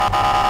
you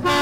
you